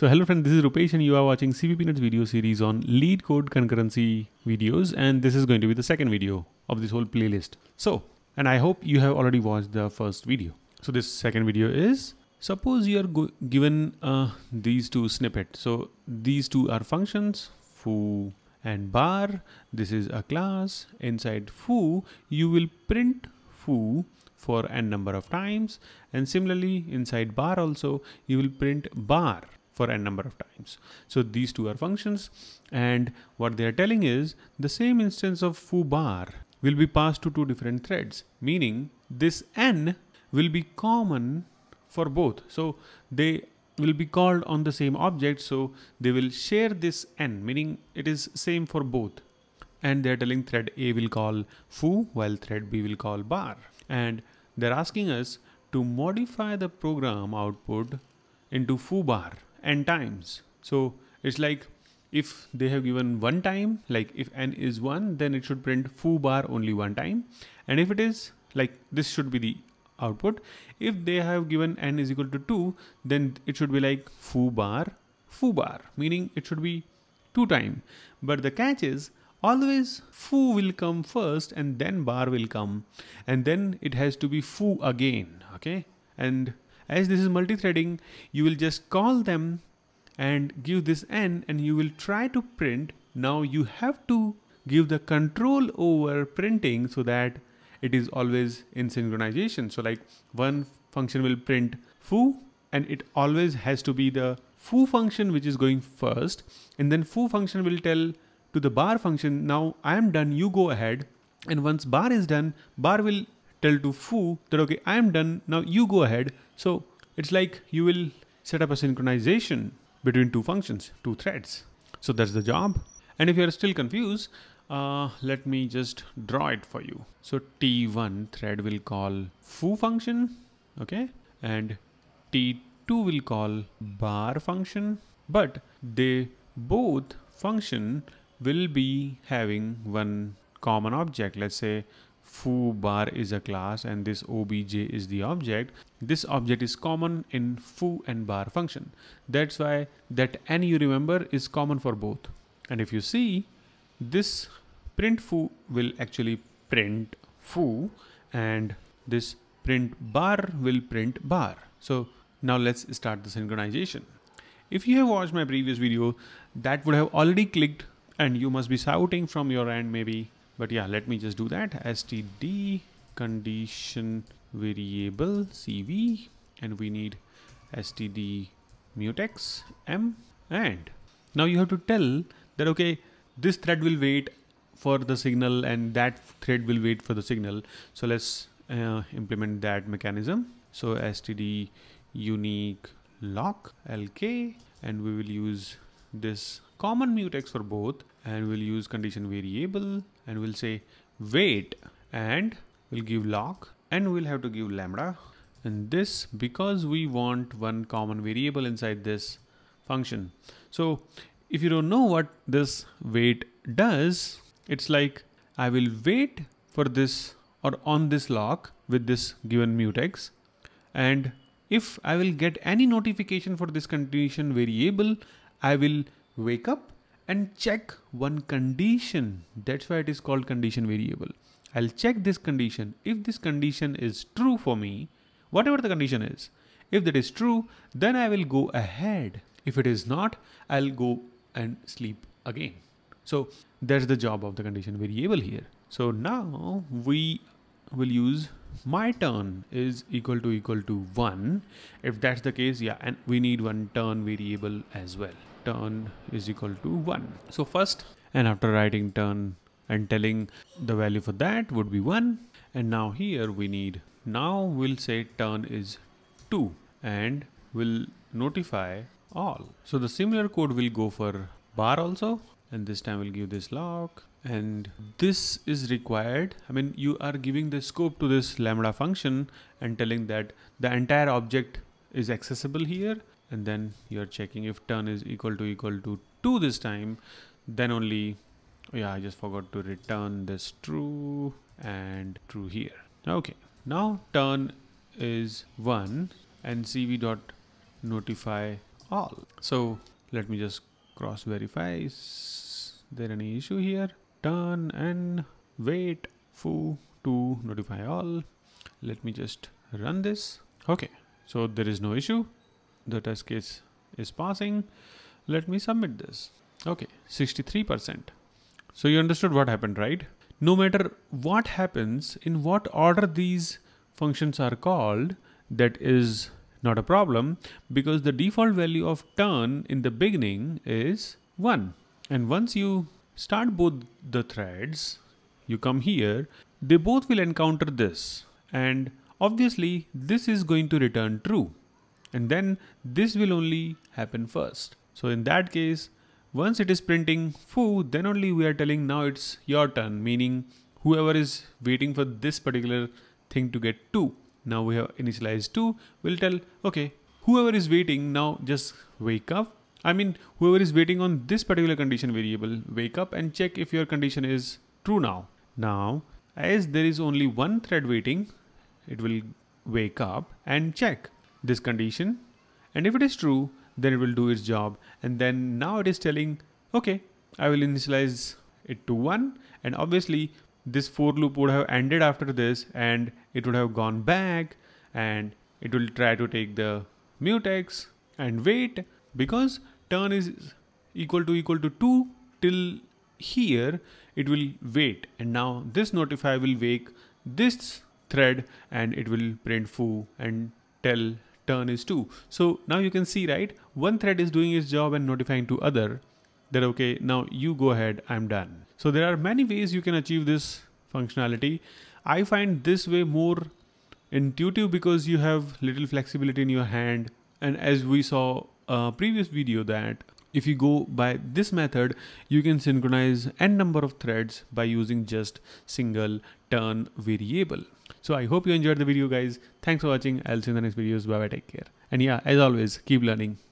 So hello friend, this is Rupesh and you are watching CppNuts video series on LeetCode concurrency videos and this is going to be the second video of this whole playlist. So, and I hope you have already watched the first video. So this second video is, suppose you are given uh, these two snippets. So these two are functions, foo and bar. This is a class. Inside foo, you will print foo for n number of times and similarly inside bar also you will print bar for n number of times. So these two are functions and what they are telling is the same instance of foo bar will be passed to two different threads meaning this n will be common for both. So they will be called on the same object so they will share this n meaning it is same for both and they're telling thread A will call foo while thread B will call bar and they're asking us to modify the program output into foo bar n times. So it's like if they have given one time, like if n is one, then it should print foo bar only one time. And if it is like this should be the output. If they have given n is equal to 2, then it should be like foo bar, foo bar, meaning it should be two time. But the catch is always foo will come first and then bar will come and then it has to be foo again okay and as this is multi-threading you will just call them and give this n and you will try to print. Now you have to give the control over printing so that it is always in synchronization. So like one function will print foo and it always has to be the foo function which is going first. And then foo function will tell to the bar function, now I am done, you go ahead. And once bar is done, bar will tell to foo that, okay, I am done, now you go ahead. So it's like you will set up a synchronization between two functions, two threads. So that's the job. And if you're still confused, uh, let me just draw it for you. So T1 thread will call foo function, okay? And T2 will call bar function, but they both function will be having one common object. Let's say foo bar is a class and this obj is the object. This object is common in foo and bar function. That's why that n you remember is common for both. And if you see this print foo will actually print foo and this print bar will print bar. So now let's start the synchronization. If you have watched my previous video, that would have already clicked and you must be shouting from your end maybe but yeah let me just do that. Std condition variable cv and we need std mutex m and. Now you have to tell that okay this thread will wait for the signal and that thread will wait for the signal. So let's uh, implement that mechanism. So std unique lock lk and we will use this common mutex for both and we'll use condition variable and we'll say wait and we'll give lock and we'll have to give lambda and this because we want one common variable inside this function. So if you don't know what this wait does, it's like I will wait for this or on this lock with this given mutex and if I will get any notification for this condition variable, I will wake up and check one condition. That's why it is called condition variable. I'll check this condition. If this condition is true for me, whatever the condition is, if that is true, then I will go ahead. If it is not, I'll go and sleep again. So that's the job of the condition variable here. So now we will use my turn is equal to equal to one. If that's the case, yeah, and we need one turn variable as well turn is equal to 1. So first and after writing turn and telling the value for that would be 1 and now here we need now we'll say turn is 2 and we'll notify all. So the similar code will go for bar also and this time we'll give this lock and this is required. I mean you are giving the scope to this lambda function and telling that the entire object is accessible here and then you're checking if turn is equal to equal to 2 this time then only oh yeah I just forgot to return this true and true here okay now turn is 1 and cv dot notify all. So let me just cross verify. Is there any issue here? Turn and wait foo to notify all. Let me just run this. Okay, so there is no issue. The test case is passing. Let me submit this. Okay, 63%. So you understood what happened, right? No matter what happens, in what order these functions are called, that is not a problem because the default value of turn in the beginning is 1. And once you start both the threads, you come here, they both will encounter this. And obviously this is going to return true. And then this will only happen first. So in that case, once it is printing foo, then only we are telling now it's your turn, meaning whoever is waiting for this particular thing to get 2 now we have initialized 2 we'll tell okay whoever is waiting now just wake up. I mean whoever is waiting on this particular condition variable wake up and check if your condition is true now. Now as there is only one thread waiting it will wake up and check this condition. And if it is true then it will do its job. And then now it is telling okay I will initialize it to 1 and obviously this for loop would have ended after this and it would have gone back and it will try to take the mutex and wait. Because turn is equal to equal to 2 till here it will wait. And now this notify will wake this thread and it will print foo and tell turn is 2 so now you can see right one thread is doing its job and notifying to other that okay now you go ahead I'm done. So there are many ways you can achieve this functionality. I find this way more intuitive because you have little flexibility in your hand. And as we saw a previous video that if you go by this method you can synchronize n number of threads by using just single turn variable. So i hope you enjoyed the video guys. Thanks for watching. I'll see you in the next videos. Bye bye take care. And yeah as always keep learning